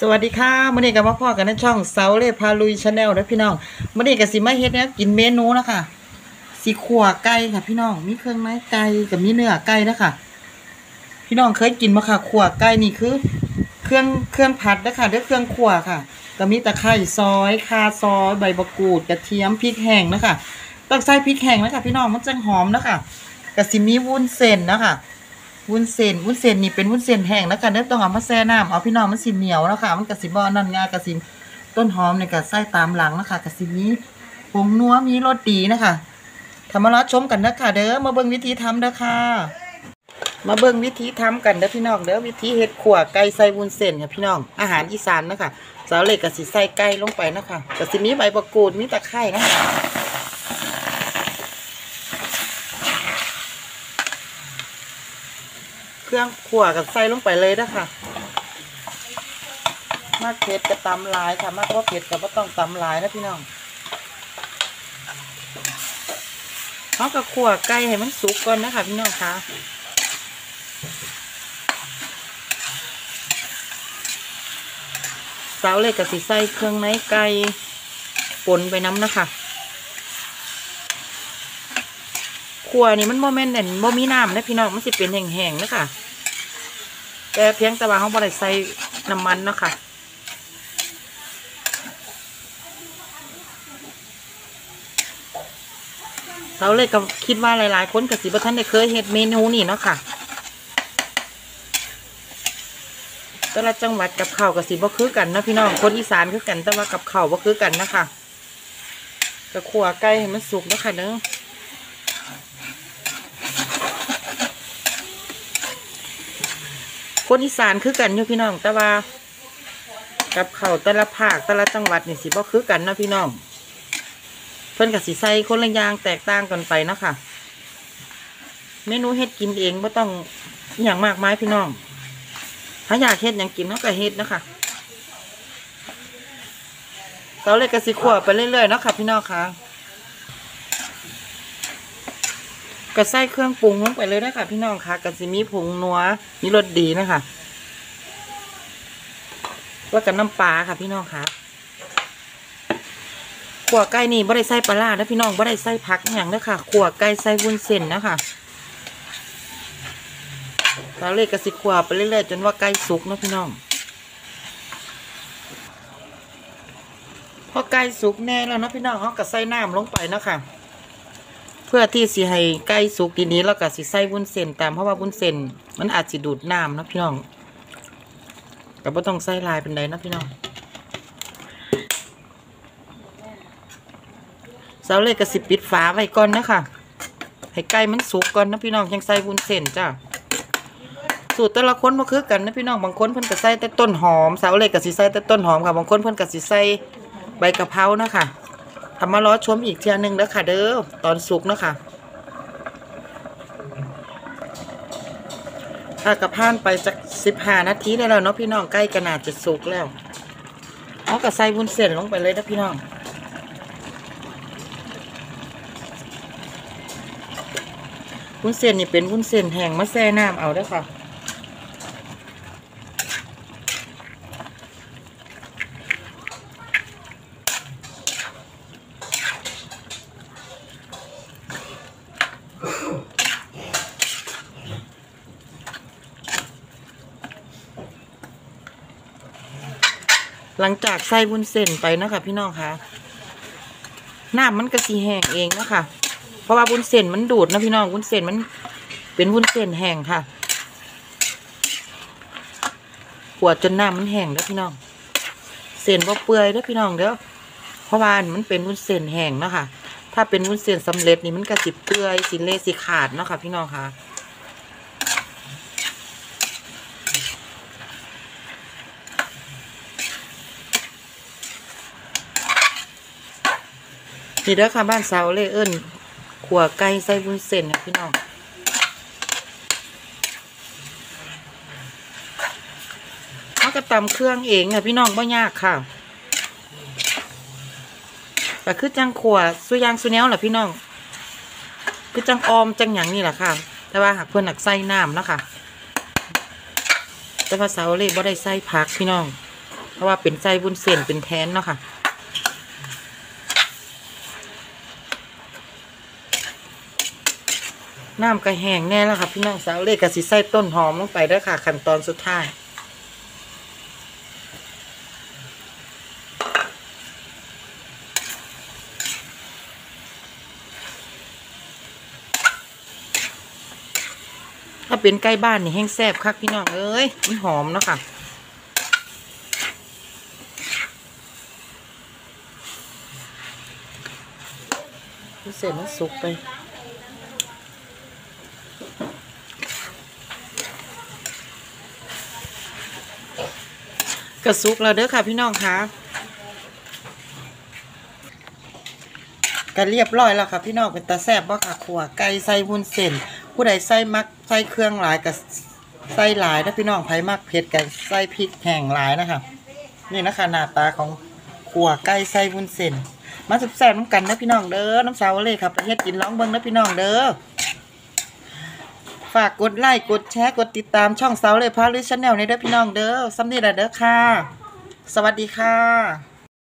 สวัสดีค่ะมื่อนี้กะมาพ้อกันในช่องสาวโอเล่พาลุย Channel นะพี่น้องมื่อนี้กับสิมาเฮ็ดเนี่ยกินเมนูนะคะสีขัวไก่ค่ะ พี่น้องมีเครื่องไม้ไก่กะมีเนื้อไก่นะคะพี่น้องเคยกินมาค่ะคั่วไก่นี่คือ เครื่องเครื่องผัดนะคะด้วยเครื่องคั่วค่ะก็มีตะไคร้ซอยข่าซอยใบมะกรูดกระเทียมพริกแห้งนะคะต้องใส่พริกแห้งนะคะพี่น้องมันจังหอมนะคะกะสิมีวุ้นเส้นนะคะ วุ้นเส้นวุ้นเส้นนี่เป็นวุ้นเส้นแห้งนะคะเด้อต้องเอามาแช่น้ำเอาพี่น้องมันสิเหนียวนะคะมันกระสิบ่นั่นงากะสิต้นหอมเนี่ยกะใส่ตามหลังนะคะกระสิมีผงนัวมีรสดีนะคะทำมาล้อชมกันนะคะเด้อมาเบิ่งวิธีทำเด้อค่ะ มาเบิ่งวิธีทำกันเด้อพี่น้องเด้อวิธีเฮ็ดขั่วไก่ใส่วุ้นเส้นค่ะพี่น้องอาหารอีสานนะคะสาวเล็กกระสิใส่ไก่ลงไปนะคะกระสิมีใบมะกูดมีตะไคร้นะคะ เครื่องขั่วกับใส่ลงไปเลยนะคะมากเผ็ดกับตำลายค่ะมากว่าเผ็ดกับว่าต้องตำลายนะพี่น้องเขากับขั่วไก่ให้มันสุกก่อนนะคะพี่น้องคะสาวเล็กกับสีใส่เครื่องในไก่ปนไปน้ำนะคะ ขัวนี่มันโมเมนต์เนี่ยโมมีน้ำนะพี่น้องมันสิเป็นแห้งๆนะคะแต่เพียงแต่ว่าเขาบ่ได้ใส่น้ำมันเนาะคะเราเลยก็คิดว่าหลายๆคนกับสิบท่านได้เคยเห็ดเมนูนี่เนาะค่ะ แต่ละจังหวัดกับข้าวกับสิบ่คือกันเนาะพี่น้องคนอีสานคือกันแต่ว่ากับข้าวบ่คือกันนะคะกับขัวไก่ให้มันสุกเนาะค่ะเนาะ คนอีสานคือกันอยู่พี่น้อง แต่ว่า กับเขาแต่ละภาคแต่ละจังหวัดนี่สิบ่คือกันนะพี่น้อง เพิ่นกับสีใส่คนละอย่างแตกต่างกันไปนะคะเมนูเฮ็ดกินเองไม่ต้องอย่างมากมายพี่น้อง ถ้าอยากเฮ็ดอย่างกินเขาก็เฮ็ดนะคะเราเลยกระสิขวบไปเรื่อยๆนะค่ะพี่น้องค่ะ ก็ใส่เครื่องปรุงลงไปเลยนะคะพี่น้องค่ะกระสิมีผงนัวมีรสดีนะคะแล้วกับน้ำปลาค่ะพี่น้องค่ะขวไก่นี่บ่ได้ใส่ปลาร้านะพี่น้องบ่ได้ใส่ผักอย่างเด้ค่ะขวไก่ใส่วุ้นเส้นนะคะเราเลยกระสิขวไปเรื่อยๆจนว่าไก่สุกนะพี่น้องพอไก่สุกแน่แล้วนะพี่น้องเขาก็ใส่น้ำลงไปนะค่ะ พื่อที่สิให้ไก่สุกทีนี้แล้วก็สิใส่วุ้นเส้นตามเพราะว่าวุ้นเส้นมันอาจสิดูดน้ำนะพี่น้องก็บ่ต้องใส่ลายเป็นไรนะพี่น้องเสาเลยกระสิปิดฝาไว้ก่อนนะคะให้ไก่มันสุกก่อนนะพี่น้องยังใส่วุ้นเส้นจ้าสูตรแต่ละคนมาคือกันนะพี่น้องบางคนเพิ่นก็ใส่แต่ต้นหอมเสาเลยกระสิใส่แต่ต้นหอมค่ะบางคนเพิ่นกระสิใส่ใบกะเพรานะคะ ทำมาล้อชมอีกเทียหนึงแล้วค่ะ เด้อตอนสุกเนาะคะถ้ากระพานไปจากสิบห้านาทีได้แล้วเนาะพี่น้องใกล้กระนาดจะสุกแล้วเอากระใส่วุ้นเส้นลงไปเลยนะพี่น้องวุ้นเส้นนี่เป็นวุ้นเส้นแห้งมาแช่น้ำเอาเด้ค่ะ หลังจากใส่วุ้นเส้นไปนะคะพี่น้องคะน้ำมันก็สีแห้งเองนะคะเพราะว่าวุ้นเส้นมันดูดนะพี่น้องวุ้นเส้นมันเป็นวุ้นเส้นแห้งค่ะขวดจนน้ำมันแห้งแล้วพี่น้อง เส้นบ่เปื่อยแล้วพี่น้องเด้อเพราะว่ามันเป็นวุ้นเส้นแห้งนะคะถ้าเป็นวุ้นเส้นสำเร็จนี่มันก็สิเปื่อยสิเละสิขาดนะค่ะพี่น้องค่ะ นี่เด้อค่ะบ้านสาวเล่เอิ้นขัวไก่ใส่วุ้นเส้นนะพี่น้องเขาก็ตำเครื่องเองค่ะพี่น้องไม่ยากค่ะแต่คือจังขัวสุยางสุแนวแหละพี่น้อง คือจังออมจังหยังนี่แหละค่ะ แต่ว่าหากเพื่อนหนักใส่น้ำเนาะคะแต่ภาษาเล่บ่ได้ใส่ผักพี่น้อง เพราะว่าเป็นไส้วุ้นเส้นเป็นแทนเนาะค่ะ น้ำก็แห้งแน่แล้วค่ะพี่น้องสาวเล็กกับสิใส่ต้นหอมลงไปเด้วยค่ะ ขั้นตอนสุดท้ายถ้าเป็นใกล้บ้านนี่แห้งแซ่บคักพี่น้องเอ้ยมันหอมเนาะค่ะเสร็จมันสุกไป กระซุกแล้วเด้อค่ะพี่น้องคะก็เรียบร้อยแล้วค่ะพี่น้องเป็นตาแซบบ่ค่ะขัวไก่ใส่วุ้นเส้น ผู้ใดใส่มักใส่เครื่องหลายกับใส่หลายนะพี่น้องไผมักเผ็ดกับใส่พริกแห้งหลายนะคะนี่นะคะหน้าตาของขัวไก่ใส่วุ้นเส้นมาสุบแซ่บน้ำกันนะพี่น้องเด้อน้ำสาวเลยครับประเทศกินร้องเบิ้งนะพี่น้องเด้อ ฝากกดไลค์กดแชร์กดติดตามช่องเสาเลยพาลิชแนลในเด้อพี่น้องเด้อซัมนี่แหละเด้อค่ะ สวัสดีค่ะ